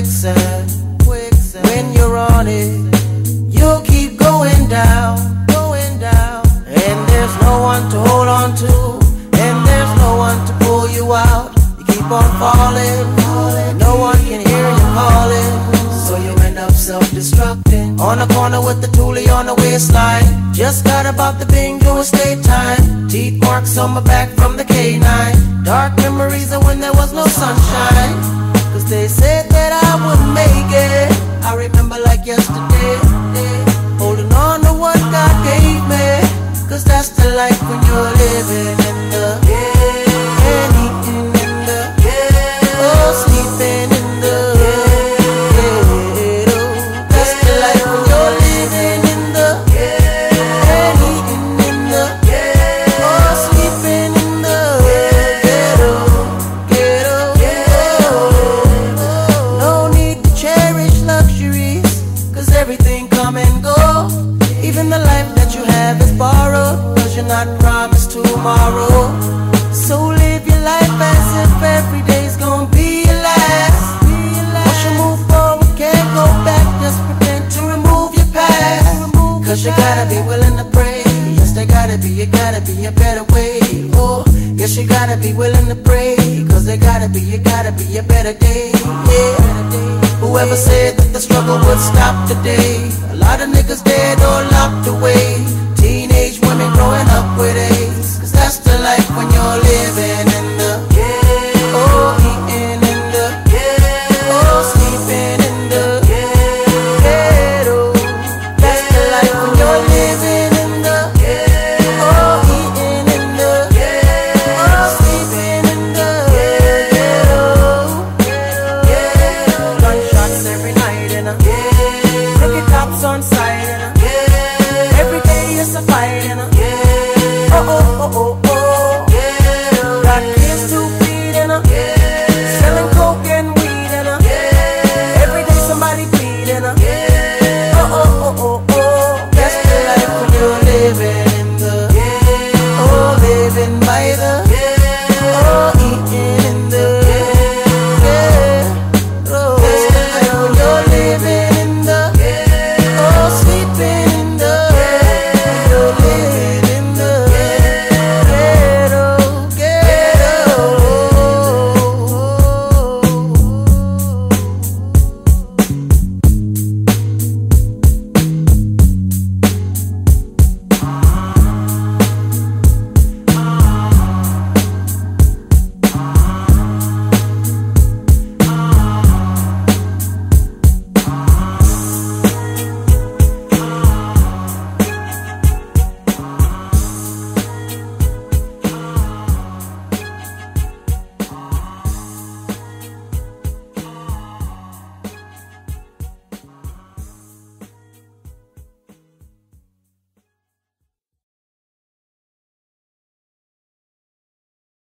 quicksand. quicksand. When you're on it, you'll keep going down, going down. And there's no one to hold on to, and there's no one to pull you out. You keep on falling, no one can hear you calling. So you end up self-destructing On the corner with the toolie on the waistline Just got about the bingo estate time Teeth marks on my back from the K9 Dark memories of when there was no sunshine Cause they said come and go. Even the life that you have is borrowed, cause you're not promised tomorrow. So live your life as if every day's gonna be your last. Once you move forward, can't go back, just pretend to remove your past. Cause you gotta be willing to pray. Yes, there gotta be, you gotta be a better way. Oh, yes, you gotta be willing to pray. Cause there gotta be, you gotta be a better day. Yeah. Whoever said that the struggle would stop today? A lot of niggas dead or locked away.